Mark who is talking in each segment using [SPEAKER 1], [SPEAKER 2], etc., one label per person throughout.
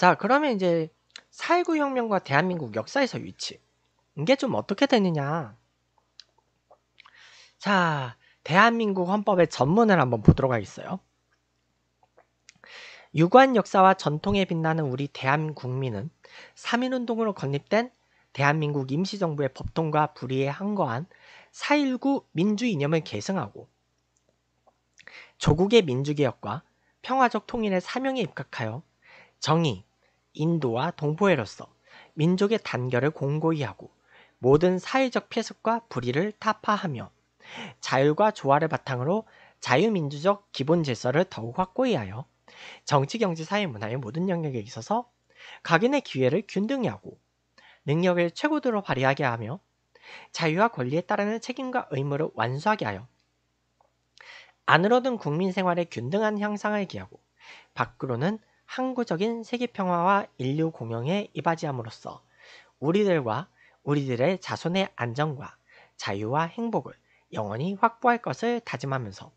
[SPEAKER 1] 자, 그러면 이제 4.19 혁명과 대한민국 역사에서 위치. 이게 좀 어떻게 되느냐. 자, 대한민국 헌법의 전문을 한번 보도록 하겠어요. 유구한 역사와 전통에 빛나는 우리 대한국민은 3.1운동으로 건립된 대한민국 임시정부의 법통과 불의에 항거한 4.19 민주이념을 계승하고 조국의 민주개혁과 평화적 통일의 사명에 입각하여 정의, 인도와 동포애로서 민족의 단결을 공고히 하고 모든 사회적 폐습과 불의를 타파하며 자율과 조화를 바탕으로 자유민주적 기본 질서를 더욱 확고히 하여 정치, 경제, 사회, 문화의 모든 영역에 있어서 각인의 기회를 균등히 하고 능력을 최고도로 발휘하게 하며 자유와 권리에 따르는 책임과 의무를 완수하게 하여 안으로는 국민 생활의 균등한 향상을 기하고 밖으로는 항구적인 세계 평화와 인류 공영에 이바지함으로써 우리들과 우리들의 자손의 안정과 자유와 행복을 영원히 확보할 것을 다짐하면서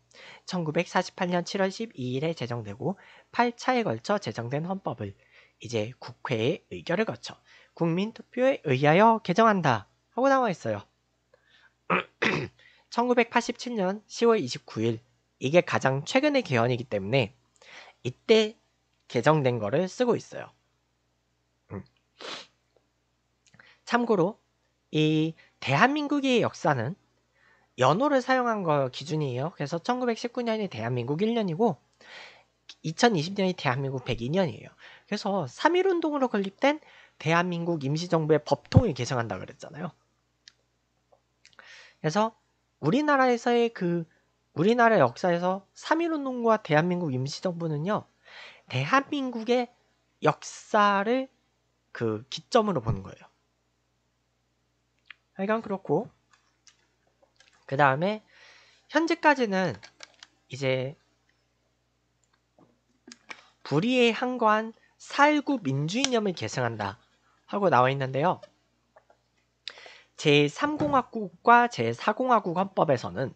[SPEAKER 1] 1948년 7월 12일에 제정되고 8차에 걸쳐 제정된 헌법을 이제 국회의 의결을 거쳐 국민투표에 의하여 개정한다 하고 나와 있어요. 1987년 10월 29일 이게 가장 최근의 개헌이기 때문에 이때 개정된 거를 쓰고 있어요. 음. 참고로 이 대한민국의 역사는 연호를 사용한 거 기준이에요. 그래서 1919년이 대한민국 1년이고 2020년이 대한민국 102년이에요. 그래서 3.1운동으로 건립된 대한민국 임시정부의 법통을 개정한다 그랬잖아요. 그래서 우리나라에서의 그 우리나라 역사에서 3.1운동과 대한민국 임시정부는요. 대한민국의 역사를 그 기점으로 보는 거예요. 하여간 그렇고 그 다음에 현재까지는 이제 불의에 항거한 4.19 민주이념을 계승한다 하고 나와 있는데요. 제3공화국과 제4공화국 헌법에서는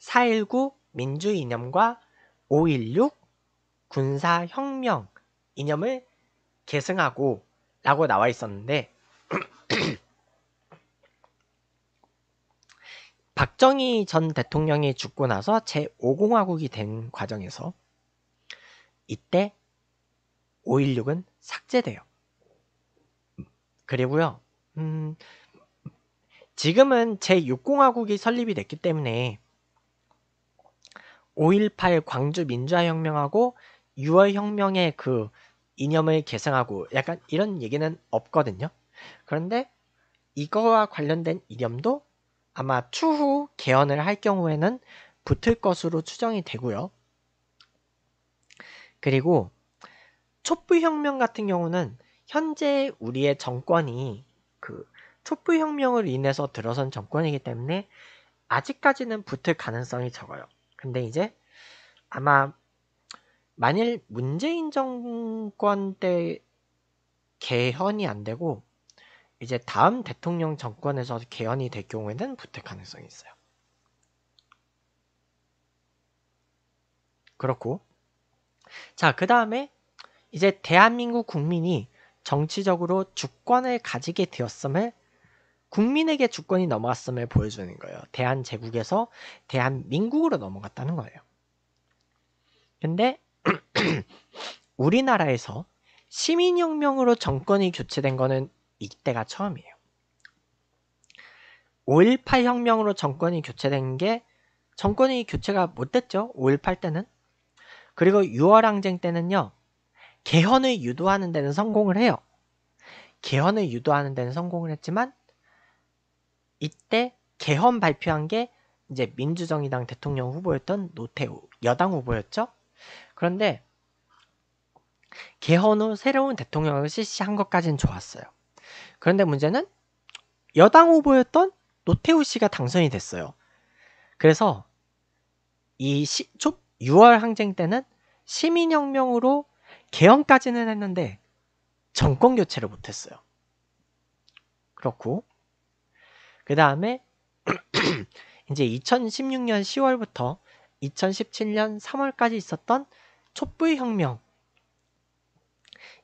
[SPEAKER 1] 4.19 민주이념과 5.16 군사혁명 이념을 계승하고 라고 나와 있었는데 박정희 전 대통령이 죽고 나서 제5공화국이 된 과정에서 이때 5.16은 삭제돼요. 그리고요, 음, 지금은 제6공화국이 설립이 됐기 때문에 5.18 광주 민주화혁명하고 6월혁명의 그 이념을 계승하고 약간 이런 얘기는 없거든요. 그런데 이거와 관련된 이념도 아마 추후 개헌을 할 경우에는 붙을 것으로 추정이 되고요. 그리고 촛불혁명 같은 경우는 현재 우리의 정권이 그 촛불혁명을 인해서 들어선 정권이기 때문에 아직까지는 붙을 가능성이 적어요. 근데 이제 아마 만일 문재인 정권 때 개헌이 안 되고 이제 다음 대통령 정권에서 개헌이 될 경우에는 붙을 가능성이 있어요. 그렇고 자, 그 다음에 이제 대한민국 국민이 정치적으로 주권을 가지게 되었음을 국민에게 주권이 넘어갔음을 보여주는 거예요. 대한제국에서 대한민국으로 넘어갔다는 거예요. 근데 우리나라에서 시민혁명으로 정권이 교체된 거는 이때가 처음이에요. 5.18 혁명으로 정권이 교체된 게 정권이 교체가 못 됐죠. 5.18 때는. 그리고 6월 항쟁 때는요. 개헌을 유도하는 데는 성공을 해요. 개헌을 유도하는 데는 성공을 했지만 이때 개헌 발표한 게 이제 민주정의당 대통령 후보였던 노태우 여당 후보였죠. 그런데 개헌 후 새로운 대통령을 실시한 것까지는 좋았어요. 그런데 문제는 여당 후보였던 노태우 씨가 당선이 됐어요. 그래서 이 시, 6월 항쟁 때는 시민혁명으로 개헌까지는 했는데 정권 교체를 못했어요. 그렇고 그 다음에 이제 2016년 10월부터 2017년 3월까지 있었던 촛불혁명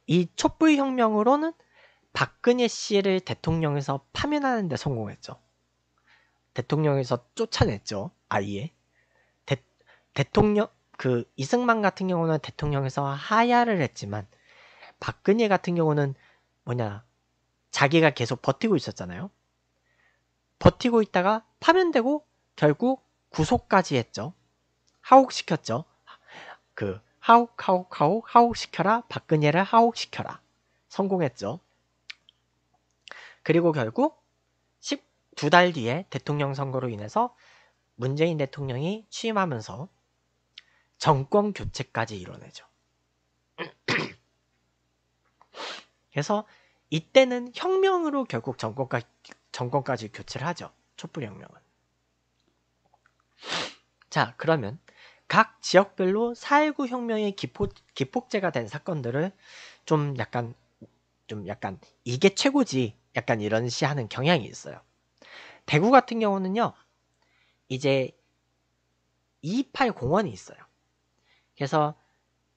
[SPEAKER 1] 이 촛불혁명으로는 박근혜 씨를 대통령에서 파면하는 데 성공했죠. 대통령에서 쫓아냈죠. 아예. 대, 대통령 그 이승만 같은 경우는 대통령에서 하야를 했지만 박근혜 같은 경우는 뭐냐 자기가 계속 버티고 있었잖아요. 버티고 있다가 파면되고 결국 구속까지 했죠. 하옥시켰죠. 그 하옥 하옥 하옥 하옥시켜라 박근혜를 하옥시켜라 성공했죠. 그리고 결국 12달 뒤에 대통령 선거로 인해서 문재인 대통령이 취임하면서 정권 교체까지 이뤄내죠. 그래서 이때는 혁명으로 결국 정권까, 정권까지 교체를 하죠. 촛불혁명은. 자, 그러면 각 지역별로 4.19 혁명의 기폭, 기폭제가 된 사건들을 좀 약간, 좀 약간, 이게 최고지. 약간 이런 시 하는 경향이 있어요. 대구 같은 경우는요, 이제 28 공원이 있어요. 그래서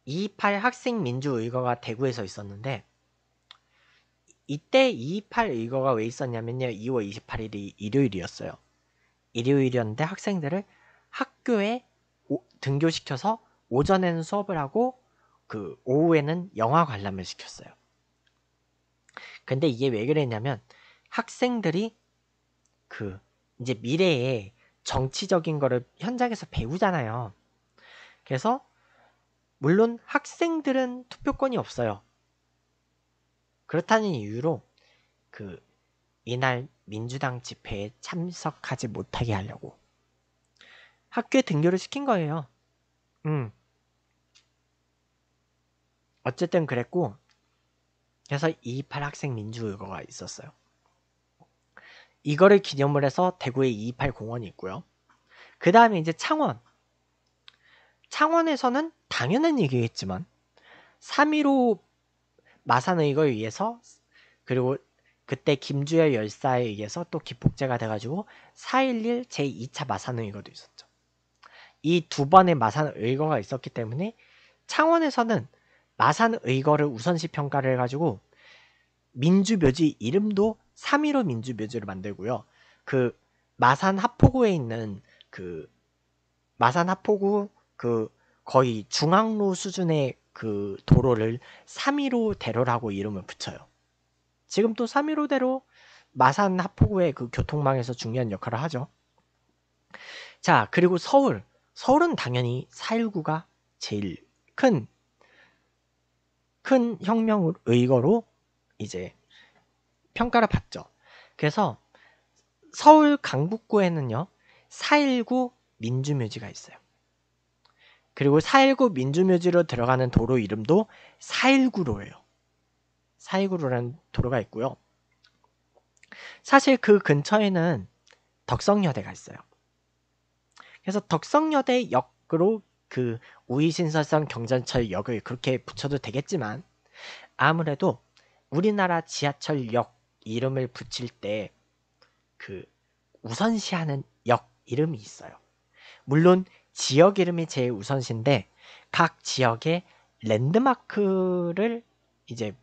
[SPEAKER 1] 28 학생 민주의거가 대구에서 있었는데, 이때 228 의거가 왜 있었냐면요. 2월 28일이 일요일이었어요. 일요일이었는데 학생들을 학교에 오, 등교시켜서 오전에는 수업을 하고 그 오후에는 영화 관람을 시켰어요. 근데 이게 왜 그랬냐면 학생들이 그 이제 미래에 정치적인 거를 현장에서 배우잖아요. 그래서 물론 학생들은 투표권이 없어요. 그렇다는 이유로 그 이날 민주당 집회에 참석하지 못하게 하려고 학교에 등교를 시킨 거예요. 음. 어쨌든 그랬고 그래서 228 학생 민주의거가 있었어요. 이거를 기념을 해서 대구에 228 공원이 있고요. 그 다음에 이제 창원. 창원에서는 당연한 얘기겠지만 3.15 마산의거에 의해서 그리고 그때 김주열 열사에 의해서 또 기폭제가 돼가지고 4.11 제2차 마산의거도 있었죠. 이 두 번의 마산 의거가 있었기 때문에 창원에서는 마산 의거를 우선시 평가를 해가지고 민주묘지 이름도 3.15 민주묘지를 만들고요. 그 마산 하포구에 있는 그 마산 하포구 그 거의 중앙로 수준의 그 도로를 315 대로라고 이름을 붙여요. 지금 또 315 대로 마산 하포구의 그 교통망에서 중요한 역할을 하죠. 자, 그리고 서울. 서울은 당연히 419가 제일 큰, 큰 혁명 의거로 이제 평가를 받죠. 그래서 서울 강북구에는요, 419 민주묘지가 있어요. 그리고 419 민주묘지로 들어가는 도로 이름도 419로예요. 419로라는 도로가 있고요. 사실 그 근처에는 덕성여대가 있어요. 그래서 덕성여대 역으로 그 우이신설선 경전철 역을 그렇게 붙여도 되겠지만 아무래도 우리나라 지하철 역 이름을 붙일 때 그 우선시하는 역 이름이 있어요. 물론 지역 이름이 제일 우선시인데 각 지역의 랜드마크를 이제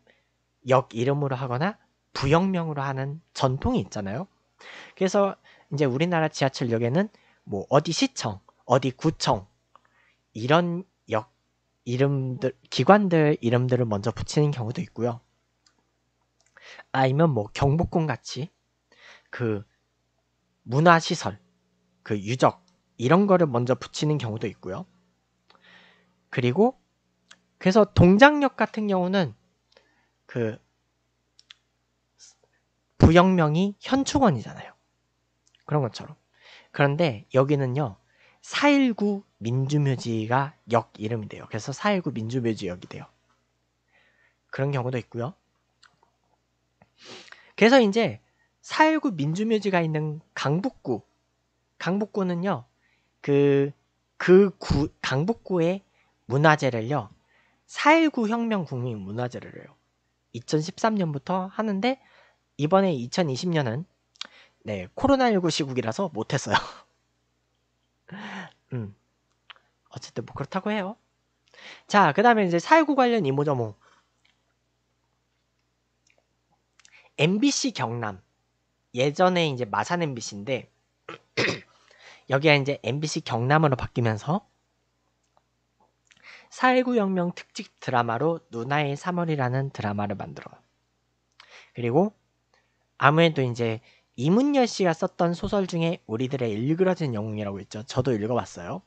[SPEAKER 1] 역 이름으로 하거나 부역명으로 하는 전통이 있잖아요. 그래서 이제 우리나라 지하철역에는 뭐 어디 시청, 어디 구청 이런 역 이름들 기관들 이름들을 먼저 붙이는 경우도 있고요. 아니면 뭐 경복궁 같이 그 문화시설, 그 유적 이런 거를 먼저 붙이는 경우도 있고요. 그리고 그래서 동작역 같은 경우는 그 부역명이 현충원이잖아요. 그런 것처럼. 그런데 여기는요. 419 민주묘지가 역 이름이 돼요. 그래서 419 민주묘지 역이 돼요. 그런 경우도 있고요. 그래서 이제 419 민주묘지가 있는 강북구 강북구는요. 그, 그 구, 강북구의 문화재를요, 4.19 혁명 국민 문화재를 해요. 2013년부터 하는데, 이번에 2020년은, 네, 코로나19 시국이라서 못했어요. 음. 어쨌든 뭐 그렇다고 해요. 자, 그 다음에 이제 4.19 관련 이모저모. MBC 경남 예전에 이제 마산 MBC인데 여기가 이제 MBC 경남으로 바뀌면서 4.19 혁명 특집 드라마로 누나의 3월이라는 드라마를 만들어요. 그리고 아무래도 이제 이문열 씨가 썼던 소설 중에 우리들의 일그러진 영웅이라고 있죠. 저도 읽어봤어요.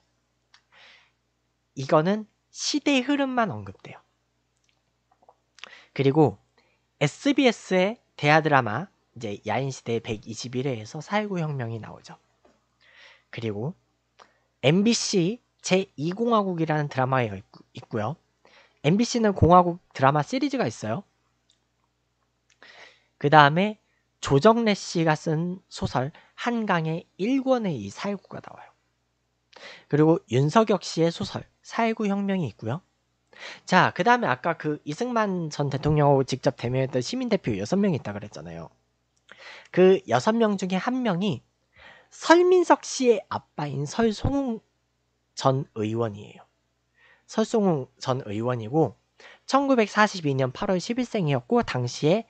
[SPEAKER 1] 이거는 시대의 흐름만 언급돼요. 그리고 SBS의 대하 드라마 이제 야인시대 121회에서 4.19 혁명이 나오죠. 그리고 MBC 제2공화국이라는 드라마가 있고, 요 MBC는 공화국 드라마 시리즈가 있어요. 그 다음에 조정래 씨가 쓴 소설 한강의 1권의 이 4.19가 나와요. 그리고 윤석혁 씨의 소설 4.19 혁명이 있고요. 자, 그 다음에 아까 그 이승만 전 대통령하고 직접 대면했던 시민대표 6명 있다 그랬잖아요. 그 6명 중에 한 명이 설민석 씨의 아빠인 설송웅 전 의원이에요. 설송웅 전 의원이고 1942년 8월 10일생이었고 당시에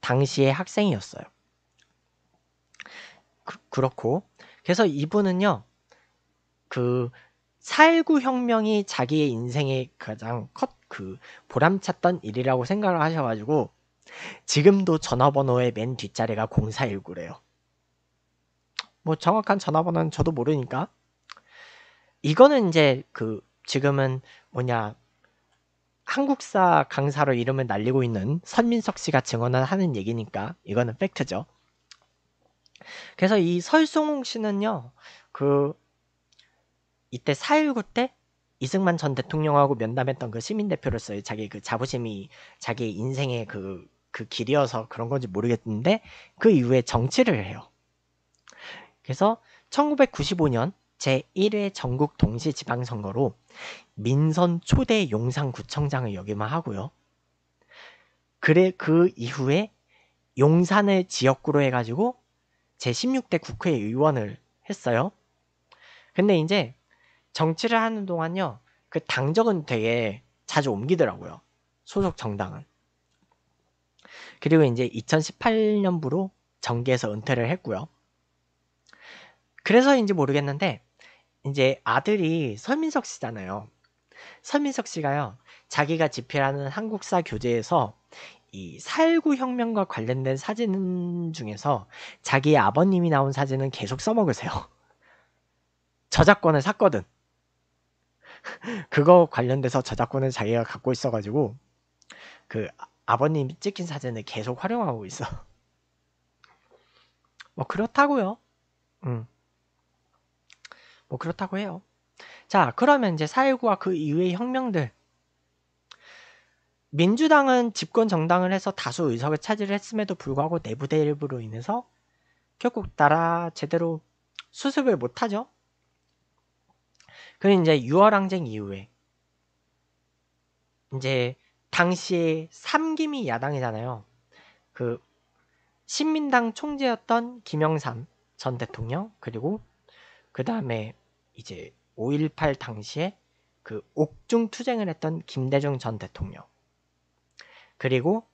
[SPEAKER 1] 당시에 학생이었어요. 그, 렇고 그래서 이분은요. 그 4.19 혁명이 자기의 인생의 가장 컷 그 보람찼던 일이라고 생각을 하셔가지고 지금도 전화번호의 맨 뒷자리가 0419래요. 뭐 정확한 전화번호는 저도 모르니까 이거는 이제 그 지금은 뭐냐 한국사 강사로 이름을 날리고 있는 선민석 씨가 증언을 하는 얘기니까 이거는 팩트죠. 그래서 이 설송웅 씨는요, 그 이때 4.19 때 이승만 전 대통령하고 면담했던 그 시민 대표로서의 자기 그 자부심이 자기 인생의 그, 그 길이어서 그런 건지 모르겠는데 그 이후에 정치를 해요. 그래서 1995년 제1회 전국 동시 지방선거로 민선 초대 용산구청장을 역임하고요. 그래 그 이후에 용산을 지역구로 해가지고 제16대 국회의원을 했어요. 근데 이제 정치를 하는 동안요. 그 당적은 되게 자주 옮기더라고요. 소속 정당은. 그리고 이제 2018년부로 정계에서 은퇴를 했고요. 그래서인지 모르겠는데 이제 아들이 설민석 씨잖아요. 설민석 씨가요. 자기가 집필하는 한국사 교재에서 이 4.19 혁명과 관련된 사진 중에서 자기 아버님이 나온 사진은 계속 써먹으세요. 저작권을 샀거든. 그거 관련돼서 저작권을 자기가 갖고 있어 가지고 그 아버님 찍힌 사진을 계속 활용하고 있어. 뭐 그렇다고요. 음. 뭐 그렇다고 해요. 자, 그러면 이제 4.19와 그 이후의 혁명들. 민주당은 집권 정당을 해서 다수 의석을 차지했음에도 불구하고 내부 대립으로 인해서 결국 나라 제대로 수습을 못하죠. 그리고 이제 6월 항쟁 이후에 이제 당시에 삼김이 야당이잖아요. 그 신민당 총재였던 김영삼 전 대통령 그리고 그 다음에 이제 5.18 당시에 그 옥중 투쟁을 했던 김대중 전 대통령 그리고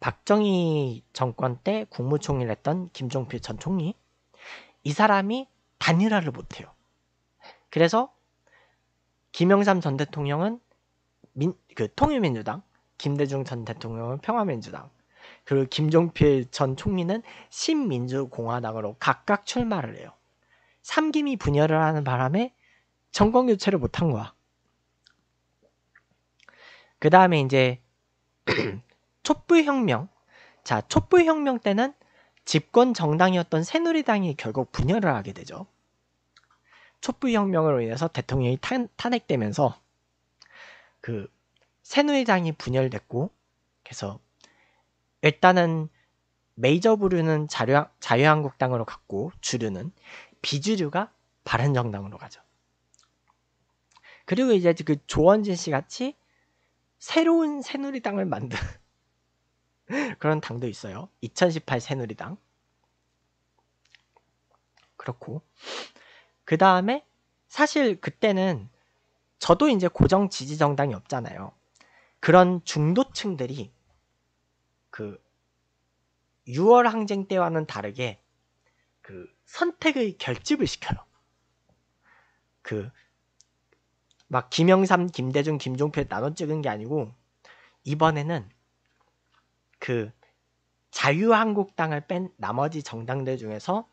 [SPEAKER 1] 박정희 정권 때 국무총리를 했던 김종필 전 총리 이 사람이 단일화를 못해요. 그래서 김영삼 전 대통령은 민, 그 통일민주당, 김대중 전 대통령은 평화민주당, 그리고 김종필 전 총리는 신민주공화당으로 각각 출마를 해요. 삼김이 분열을 하는 바람에 정권 교체를 못한 거야. 그 다음에 이제 촛불혁명. 자, 촛불혁명 때는 집권 정당이었던 새누리당이 결국 분열을 하게 되죠. 촛불혁명으로 인해서 대통령이 탄, 탄핵되면서 그 새누리당이 분열됐고 그래서 일단은 메이저 부류는 자유, 자유한국당으로 갔고 주류는 비주류가 바른정당으로 가죠. 그리고 이제 그 조원진 씨 같이 새로운 새누리당을 만든 그런 당도 있어요. 2018 새누리당. 그렇고 그 다음에 사실 그때는 저도 이제 고정 지지 정당이 없잖아요. 그런 중도층들이 그 6월 항쟁 때와는 다르게 그 선택의 결집을 시켜요. 그 막 김영삼, 김대중, 김종필 나눠 찍은 게 아니고 이번에는 그 자유한국당을 뺀 나머지 정당들 중에서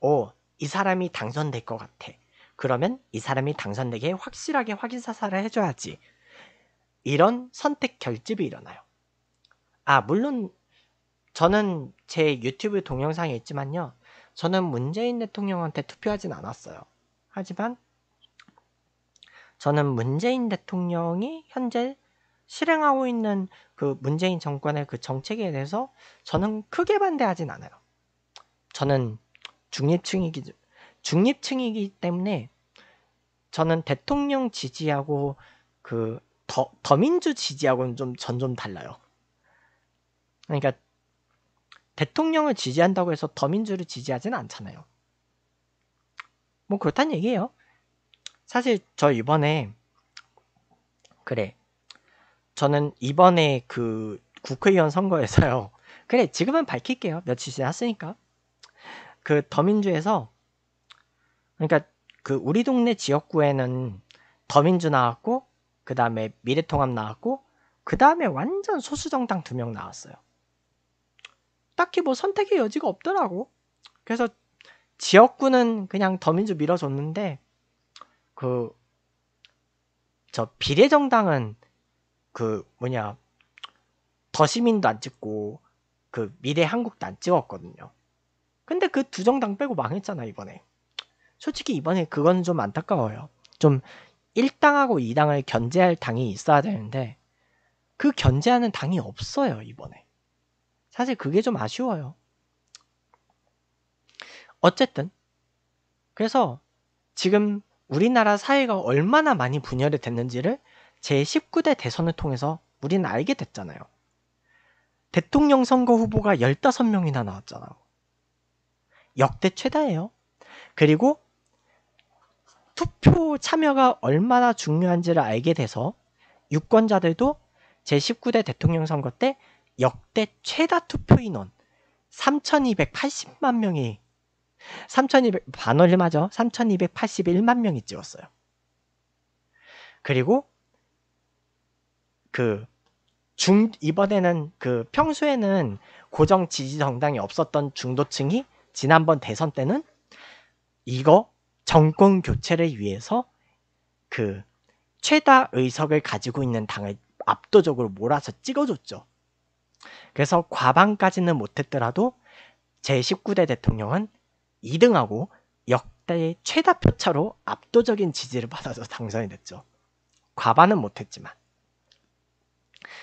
[SPEAKER 1] 어, 이 사람이 당선될 것 같아. 그러면 이 사람이 당선되게 확실하게 확인 사살을 해줘야지. 이런 선택 결집이 일어나요. 아, 물론 저는 제 유튜브 동영상에 있지만요. 저는 문재인 대통령한테 투표하진 않았어요. 하지만 저는 문재인 대통령이 현재 실행하고 있는 그 문재인 정권의 그 정책에 대해서 저는 크게 반대하진 않아요. 저는 중립층이기 중립층이기 때문에 저는 대통령 지지하고 그 더, 더민주 지지하고는 좀 전좀 달라요. 그러니까 대통령을 지지한다고 해서 더민주를 지지하지는 않잖아요. 뭐 그렇단 얘기예요. 사실 저 이번에 그래 저는 이번에 그 국회의원 선거에서요. 그래 지금은 밝힐게요. 며칠 지났으니까 그 더민주에서 그러니까 그 우리 동네 지역구에는 더민주 나왔고 그 다음에 미래통합 나왔고 그 다음에 완전 소수정당 두 명 나왔어요. 딱히 뭐 선택의 여지가 없더라고. 그래서 지역구는 그냥 더민주 밀어줬는데 그 저 비례정당은 그 뭐냐 더시민도 안 찍고 그 미래 한국도 안 찍었거든요. 근데 그 두 정당 빼고 망했잖아 이번에. 솔직히 이번에 그건 좀 안타까워요. 좀 1당하고 2당을 견제할 당이 있어야 되는데 그 견제하는 당이 없어요 이번에. 사실 그게 좀 아쉬워요. 어쨌든 그래서 지금 우리나라 사회가 얼마나 많이 분열이 됐는지를 제19대 대선을 통해서 우리는 알게 됐잖아요. 대통령 선거 후보가 15명이나 나왔잖아. 역대 최다예요. 그리고 투표 참여가 얼마나 중요한지를 알게 돼서 유권자들도 제19대 대통령 선거 때 역대 최다 투표 인원 3,280만 명이 3,200 반월이 맞아 3,281만 명이 찍었어요. 그리고 그 중 이번에는 그 평소에는 고정 지지 정당이 없었던 중도층이 지난번 대선 때는 이거 정권 교체를 위해서 그 최다 의석을 가지고 있는 당을 압도적으로 몰아서 찍어줬죠. 그래서 과반까지는 못했더라도 제19대 대통령은 2등하고 역대 최다 표차로 압도적인 지지를 받아서 당선이 됐죠. 과반은 못했지만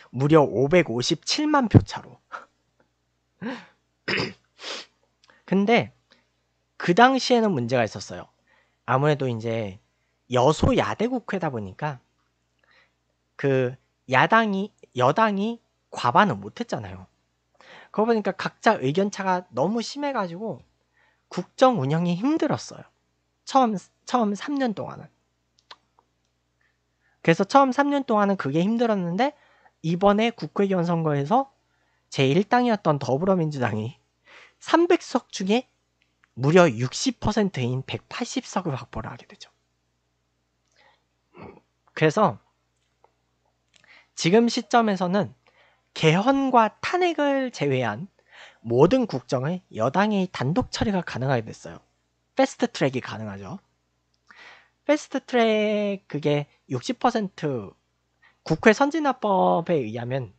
[SPEAKER 1] 무려 557만 표차로. 근데 그 당시에는 문제가 있었어요. 아무래도 이제 여소야대 국회다 보니까 그 야당이 여당이 과반을 못했잖아요. 그거 보니까 각자 의견 차가 너무 심해가지고 국정 운영이 힘들었어요. 처음 처음 3년 동안은. 그래서 처음 3년 동안은 그게 힘들었는데 이번에 국회의원 선거에서 제1당이었던 더불어민주당이 300석 중에 무려 60%인 180석을 확보를 하게 되죠. 그래서 지금 시점에서는 개헌과 탄핵을 제외한 모든 국정을 여당의 단독 처리가 가능하게 됐어요. 패스트 트랙이 가능하죠. 패스트 트랙 그게 60% 국회 선진화법에 의하면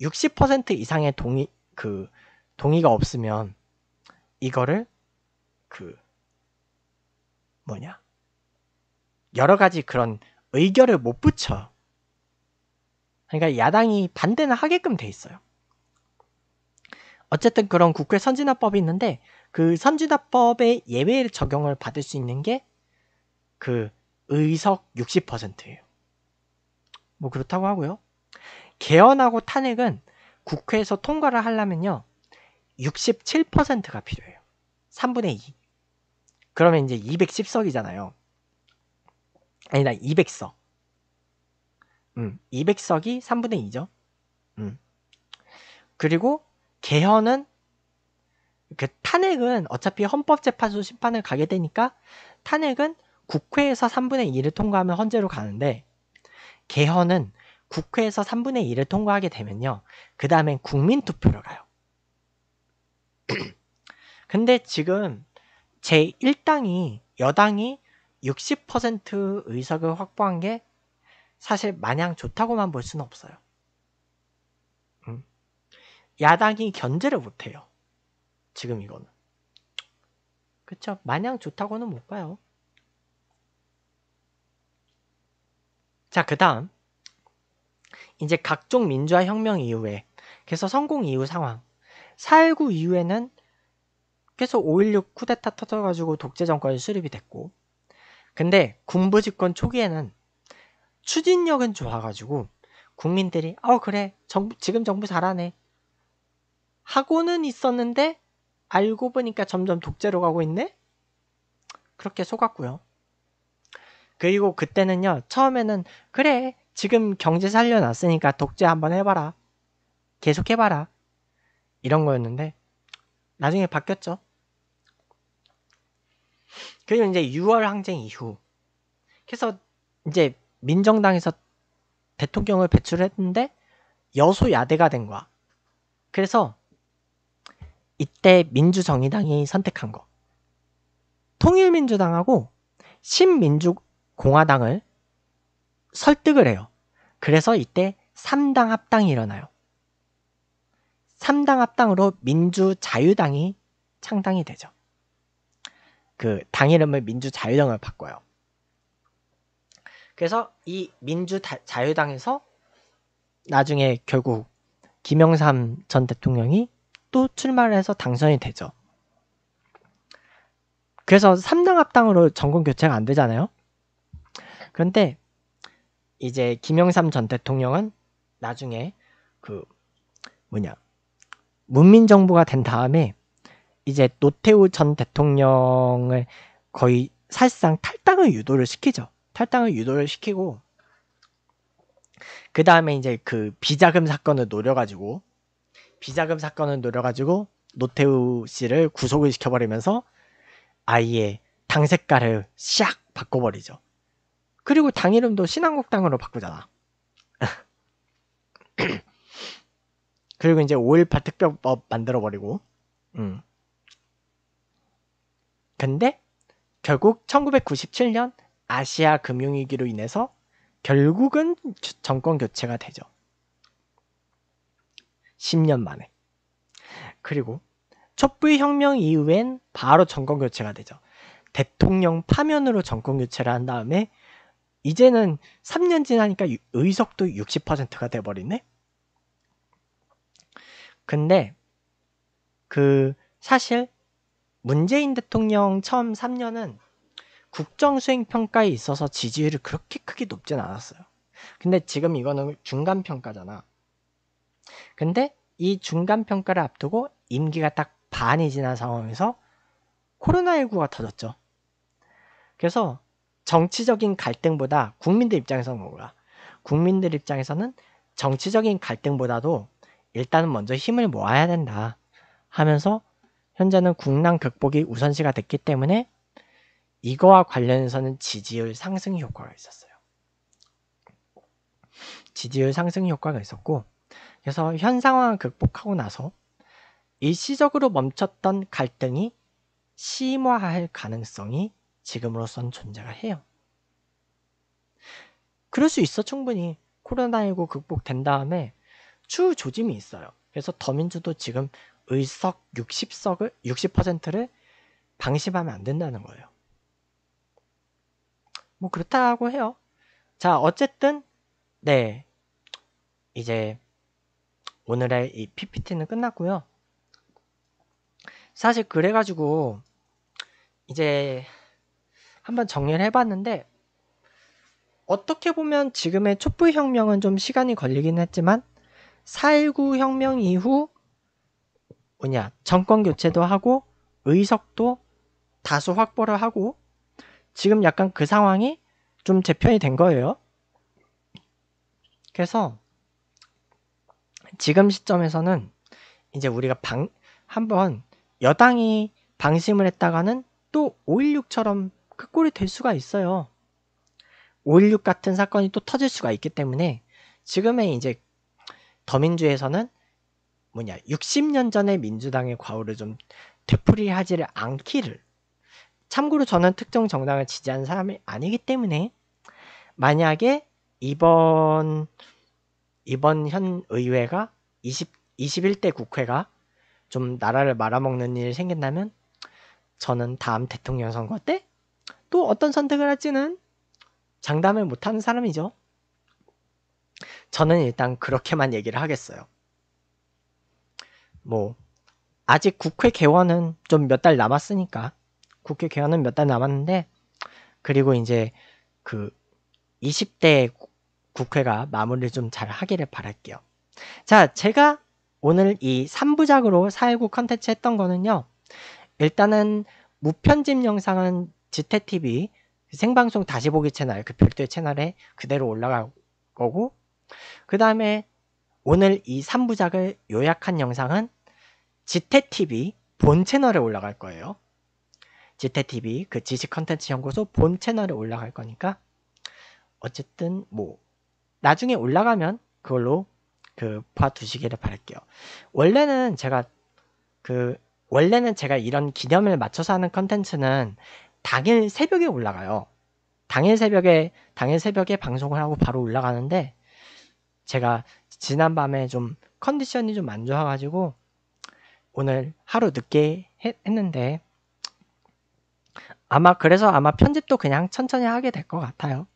[SPEAKER 1] 60% 이상의 동의 그 동의가 없으면 이거를 그 뭐냐 여러 가지 그런 의결을 못 붙여. 그러니까 야당이 반대는 하게끔 돼 있어요. 어쨌든 그런 국회 선진화법이 있는데 그 선진화법의 예외 적용을 받을 수 있는 게 그 의석 60%예요. 뭐 그렇다고 하고요. 개헌하고 탄핵은 국회에서 통과를 하려면요. 67%가 필요해요. 3분의 2. 그러면 이제 210석이잖아요. 아니다, 200석. 음, 200석이 3분의 2죠. 음. 그리고 개헌은 그 탄핵은 어차피 헌법재판소 심판을 가게 되니까 탄핵은 국회에서 3분의 2를 통과하면 헌재로 가는데 개헌은 국회에서 3분의 2를 통과하게 되면요. 그 다음엔 국민투표로 가요. 근데 지금 제1당이 여당이 60% 의석을 확보한 게 사실 마냥 좋다고만 볼 수는 없어요. 음. 야당이 견제를 못해요. 지금 이거는. 그쵸? 마냥 좋다고는 못 봐요. 자, 그 다음. 이제 각종 민주화 혁명 이후에, 그래서 성공 이후 상황. 4.19 이후에는 계속 5.16 쿠데타 터져가지고 독재 정권이 수립이 됐고, 근데 군부 집권 초기에는 추진력은 좋아가지고 국민들이 어 그래. 정부, 지금 정부 잘하네. 하고는 있었는데 알고 보니까 점점 독재로 가고 있네? 그렇게 속았고요. 그리고 그때는요 처음에는 그래. 지금 경제 살려놨으니까 독재 한번 해봐라. 계속 해봐라. 이런 거였는데 나중에 바뀌었죠. 그리고 이제 6월 항쟁 이후. 그래서 이제 민정당에서 대통령을 배출했는데 여소야대가 된 거야. 그래서 이때 민주정의당이 선택한 거. 통일민주당하고 신민주공화당을 설득을 해요. 그래서 이때 3당 합당이 일어나요. 3당 합당으로 민주자유당이 창당이 되죠. 그 당 이름을 민주자유당을 바꿔요. 그래서 이 민주자유당에서 나중에 결국 김영삼 전 대통령이 또 출마를 해서 당선이 되죠. 그래서 3당 합당으로 정권 교체가 안 되잖아요. 그런데 이제 김영삼 전 대통령은 나중에 그 뭐냐 문민 정부가 된 다음에 이제 노태우 전 대통령을 거의 사실상 탈당을 유도를 시키죠. 탈당을 유도를 시키고 그 다음에 이제 그 비자금 사건을 노려가지고 비자금 사건을 노려가지고 노태우 씨를 구속을 시켜버리면서 아예 당 색깔을 샥 바꿔버리죠. 그리고 당 이름도 신한국당으로 바꾸잖아. 그리고 이제 5.18 특별법 만들어버리고, 음. 근데 결국 1997년 아시아 금융위기로 인해서 결국은 정권 교체가 되죠. 10년 만에. 그리고 촛불 혁명 이후엔 바로 정권 교체가 되죠. 대통령 파면으로 정권 교체를 한 다음에 이제는 3년 지나니까 의석도 60%가 돼버리네? 근데 그 사실 문재인 대통령 처음 3년은 국정 수행 평가에 있어서 지지율이 그렇게 크게 높진 않았어요. 근데 지금 이거는 중간 평가잖아. 근데 이 중간 평가를 앞두고 임기가 딱 반이 지난 상황에서 코로나19가 터졌죠. 그래서 정치적인 갈등보다 국민들 입장에서는 뭐야? 국민들 입장에서는 정치적인 갈등보다도 일단은 먼저 힘을 모아야 된다 하면서 현재는 국난 극복이 우선시가 됐기 때문에 이거와 관련해서는 지지율 상승 효과가 있었어요. 지지율 상승 효과가 있었고 그래서 현 상황을 극복하고 나서 일시적으로 멈췄던 갈등이 심화할 가능성이 지금으로선 존재가 해요. 그럴 수 있어 충분히 코로나19 극복된 다음에 추후 조짐이 있어요. 그래서 더민주도 지금 의석 60석을 60%를 방심하면 안 된다는 거예요. 뭐 그렇다고 해요. 자, 어쨌든 네. 이제 오늘의 이 PPT는 끝났고요. 사실 그래가지고 이제 한번 정리를 해봤는데 어떻게 보면 지금의 촛불혁명은 좀 시간이 걸리긴 했지만 4.19 혁명 이후 뭐냐 정권 교체도 하고 의석도 다수 확보를 하고 지금 약간 그 상황이 좀 재편이 된 거예요. 그래서 지금 시점에서는 이제 우리가 방 한번 여당이 방심을 했다가는 또 5.16처럼 그 꼴이 될 수가 있어요. 5.16 같은 사건이 또 터질 수가 있기 때문에 지금의 이제 더민주에서는 뭐냐 60년 전의 민주당의 과오를 좀 되풀이하지를 않기를 참고로 저는 특정 정당을 지지하는 사람이 아니기 때문에 만약에 이번 이번 현 의회가 20, 21대 국회가 좀 나라를 말아먹는 일이 생긴다면 저는 다음 대통령 선거 때 또 어떤 선택을 할지는 장담을 못하는 사람이죠. 저는 일단 그렇게만 얘기를 하겠어요. 뭐 아직 국회 개원은 좀 몇 달 남았으니까 국회 개원은 몇 달 남았는데 그리고 이제 그 20대 국회가 마무리를 좀 잘 하기를 바랄게요. 자, 제가 오늘 이 3부작으로 419 컨텐츠 했던 거는요. 일단은 무편집 영상은 지태TV 생방송 다시 보기 채널 그 별도의 채널에 그대로 올라갈 거고 그 다음에 오늘 이 3부작을 요약한 영상은 지태TV 본 채널에 올라갈 거예요. 지태TV 그 지식 컨텐츠 연구소 본 채널에 올라갈 거니까 어쨌든 뭐 나중에 올라가면 그걸로 그 봐두시기를 바랄게요. 원래는 제가 그 원래는 제가 이런 기념을 맞춰서 하는 컨텐츠는 당일 새벽에 올라가요. 당일 새벽에 당일 새벽에 방송을 하고 바로 올라가는데 제가 지난 밤에 좀 컨디션이 좀 안 좋아가지고 오늘 하루 늦게 했, 했는데 아마 그래서 아마 편집도 그냥 천천히 하게 될 것 같아요.